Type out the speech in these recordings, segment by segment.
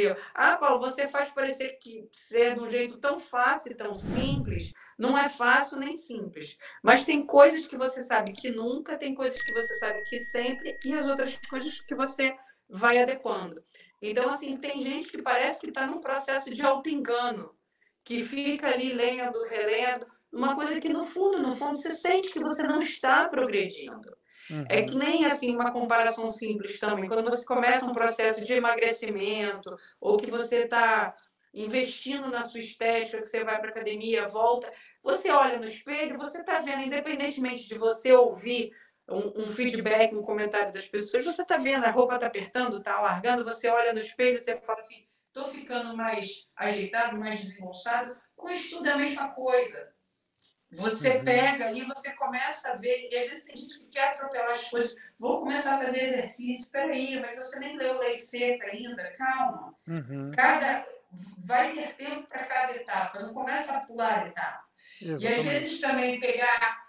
entendeu? Ah, Paulo, você faz parecer que ser de um jeito tão fácil, tão simples. Não é fácil nem simples. Mas tem coisas que você sabe que nunca, tem coisas que você sabe que sempre, e as outras coisas que você vai adequando. Então, assim, tem gente que parece que está num processo de auto-engano, que fica ali lendo, relendo, uma coisa que no fundo, no fundo, você sente que você não está progredindo. Uhum. É que nem assim uma comparação simples também. Quando você começa um processo de emagrecimento, ou que você está investindo na sua estética, que você vai para academia, volta, você olha no espelho, você está vendo, independentemente de você ouvir um, um, feedback, um comentário das pessoas, você está vendo, a roupa está apertando, está alargando, você olha no espelho, você fala assim, estou ficando mais ajeitado, mais desembolsado. Com estudo é a mesma coisa. Você uhum. pega ali, você começa a ver, e às vezes tem gente que quer atropelar as coisas. Vou começar a fazer exercício, espera aí, mas você nem leu lei seca ainda, calma. Uhum. Cada, vai ter tempo para cada etapa, não começa a pular etapa. Exatamente. E às vezes também pegar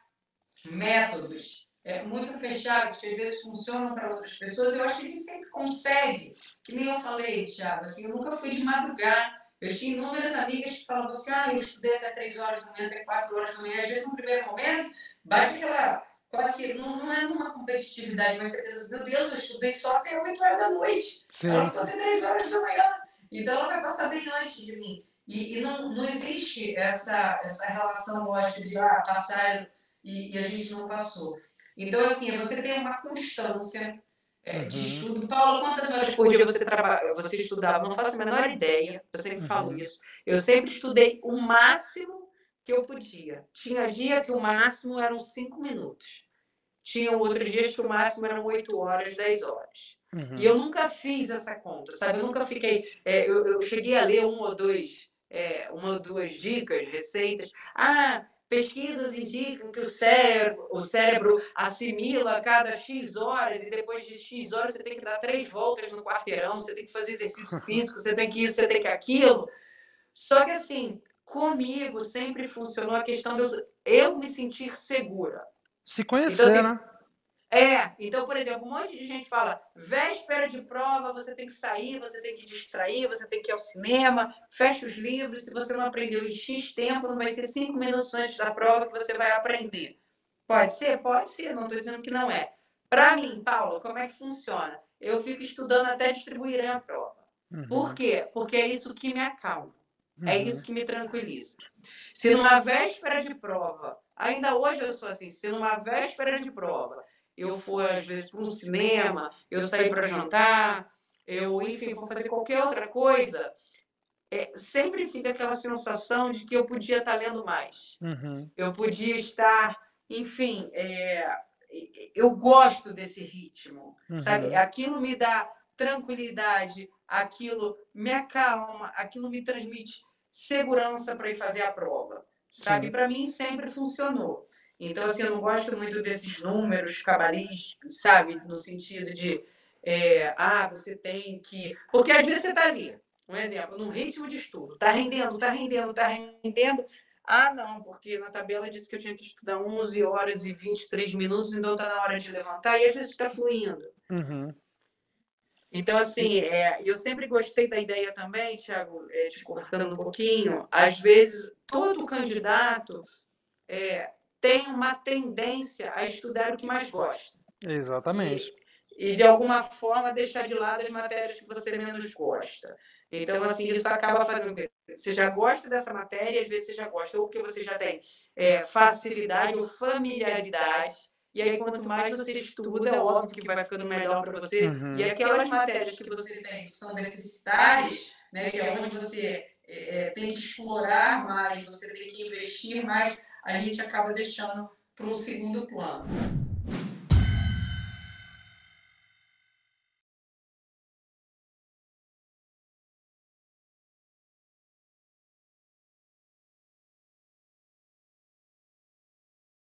métodos é, muito fechados, que às vezes funcionam para outras pessoas, eu acho que a gente sempre consegue. Que nem eu falei, Thiago, assim, eu nunca fui de madrugar. Eu tinha inúmeras amigas que falavam assim, ah, eu estudei até 3 horas da manhã, até 4 horas da manhã. Às vezes, no primeiro momento, bate aquela, quase que, não, não é numa competitividade, mas você pensa, meu Deus, eu estudei só até 8 horas da noite. Sim. Ela ficou até 3 horas da manhã. Então, ela vai passar bem antes de mim. E, e não, não existe essa, essa relação lógica de, ah, passar e, e a gente não passou. Então, assim, você tem uma constância é, uhum. de estudo. Paulo, quantas horas por dia você, trabalha, você estudava? Não faço a menor ideia, eu sempre uhum. falo isso. Eu sempre estudei o máximo que eu podia. Tinha dia que o máximo eram cinco minutos. Tinha outros dias que o máximo eram oito horas, dez horas. Uhum. E eu nunca fiz essa conta, sabe? Eu nunca fiquei. É, eu, eu, cheguei a ler um ou dois, é, uma ou duas dicas, receitas. Ah, Pesquisas indicam que o cérebro, o cérebro assimila a cada X horas e depois de X horas você tem que dar três voltas no quarteirão, você tem que fazer exercício físico, você tem que isso, você tem que aquilo. Só que assim, comigo sempre funcionou a questão de eu me sentir segura. Se conhecer, então, assim, né? É, então, por exemplo, um monte de gente fala: véspera de prova, você tem que sair, você tem que distrair, você tem que ir ao cinema, fecha os livros. Se você não aprendeu em X tempo, não vai ser cinco minutos antes da prova que você vai aprender. Pode ser? Pode ser, não estou dizendo que não é. Para mim, Paula, como é que funciona? Eu fico estudando até distribuir a prova. Uhum. Por quê? Porque é isso que me acalma. É uhum. É isso que me tranquiliza. Se numa véspera de prova, ainda hoje eu sou assim, se numa véspera de prova eu for às vezes para um cinema, eu sair para jantar, eu, enfim, vou fazer qualquer outra coisa, é, sempre fica aquela sensação de que eu podia estar lendo mais. Uhum. Eu podia estar, enfim, é, eu gosto desse ritmo, uhum. sabe? Aquilo me dá tranquilidade, aquilo me acalma, aquilo me transmite segurança para ir fazer a prova, sabe? Para mim sempre funcionou. Então, assim, eu não gosto muito desses números cabalísticos, sabe? No sentido de, é, ah, você tem que. Porque às vezes você está ali, um exemplo, num ritmo de estudo, está rendendo, está rendendo, está rendendo. Ah, não, porque na tabela disse que eu tinha que estudar 11 horas e 23 minutos, então está na hora de levantar, e às vezes está fluindo. Uhum. Então, assim, é, eu sempre gostei da ideia também, Tiago, é, te cortando um pouquinho, às vezes todo candidato é, tem uma tendência a estudar o que mais gosta. Exatamente. E, e, de alguma forma deixar de lado as matérias que você menos gosta. Então, assim, isso acaba fazendo que você já gosta dessa matéria, às vezes você já gosta, ou porque você já tem é, facilidade ou familiaridade. E aí, quanto mais você estuda, é óbvio que vai ficando melhor para você. Uhum. E aquelas matérias que você tem que são deficitárias, né, que é onde você é, é tem que explorar mais, você tem que investir mais, a gente acaba deixando para um segundo plano.